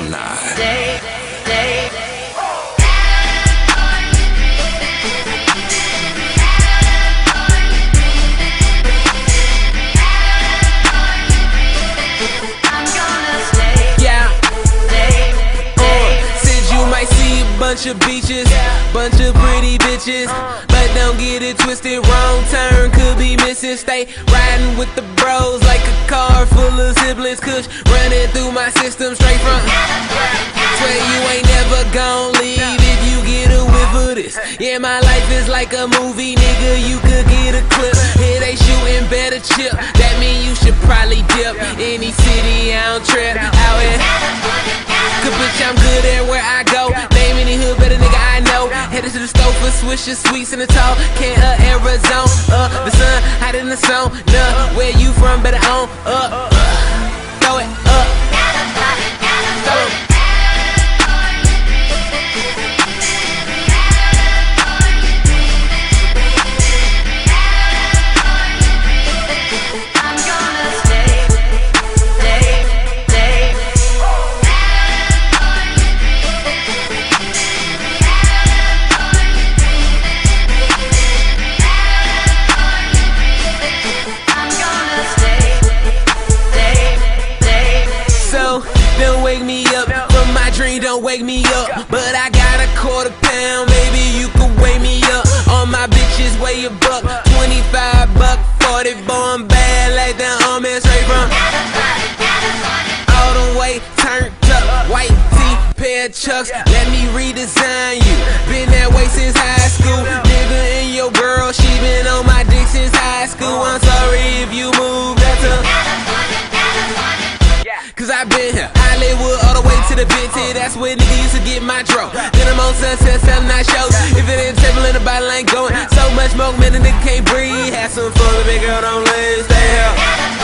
day, day. I'm gonna stay, Yeah, stay, stay. said you might see a bunch of beaches, bunch of pretty bitches, but don't get it twisted. Wrong turn could be Stay riding with the bros like a car full of siblings. Kush running through my system straight from. Swear you ain't never gon' leave if you get a whiff of this. Yeah, my life is like a movie, nigga. You could get a clip. Here they shooting better chip. That mean you should probably dip. Any city I don't trip out here. Cause bitch, I'm good at where I go. Headed to the store for Swishers, sweets in the tall. Can uh, Arizona, uh, the sun hot in the sun. Nah, where you from? Better on, uh, dream, don't wake me up. But I got a quarter pound, maybe you could wake me up. All my bitches weigh a buck, 25 buck, 40 born bad like the army straight from. All the way turned up, white tee, pair of chucks. Let me redesign you. Been that way since high school. Nigga and your girl, she been on my dick since high school. I'm sorry if you move, that's a. Cause I been here, Hollywood all the the big T. That's where nigga used to get my dro. Then I'm on sunset, selling night shows. If it ain't table in the bottle, ain't going. So much smoke, man, the nigga can't breathe. Have some fun, baby girl, don't let stay here.